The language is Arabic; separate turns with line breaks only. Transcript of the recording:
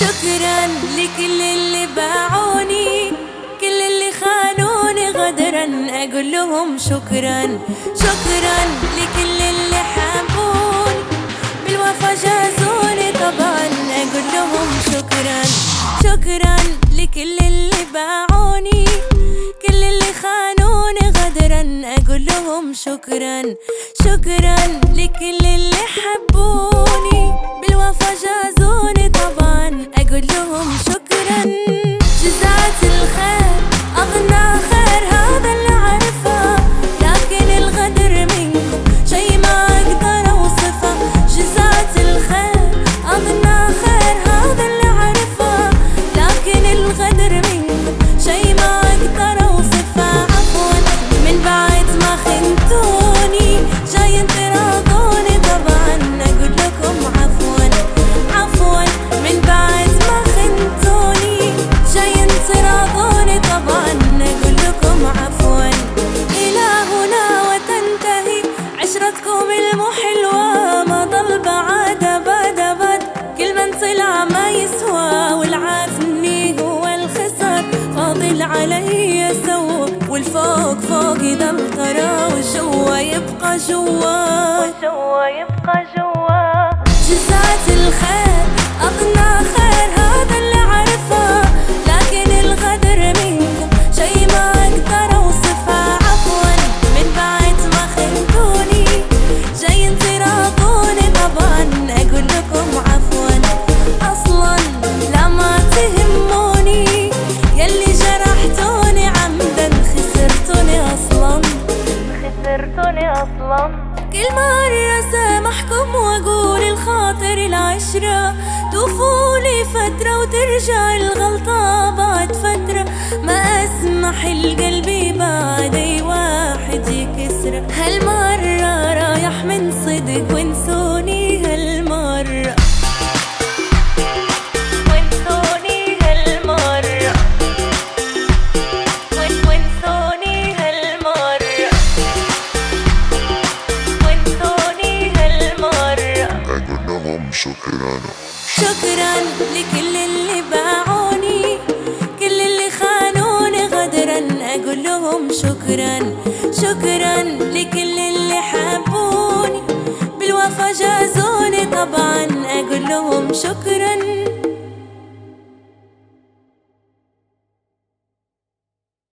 شكرا لكل اللي باعوني كل اللي خانوني غدرا أقول لهم شكرا. شكرا لكل اللي حبوني بالوفا جازوني طبعا أقول لهم شكرا. شكرا لكل اللي باعوني كل اللي خانوني غدرا أقول لهم شكرا. شكرا لكل اللي حبوني بالوفا جازوني فاضل علي سوى والفوق فوق اذا القرا والجوا يبقى جوا والجوا يبقى جوا فترة وترجع الغلطة بعد فترة. ما أسمح القلبي
شكرا.
شكرا لكل اللي باعوني كل اللي خانوني غدرا. أقول لهم شكرا شكرا لكل اللي حبوني. بالوفا جازوني طبعا. أقول لهم شكرا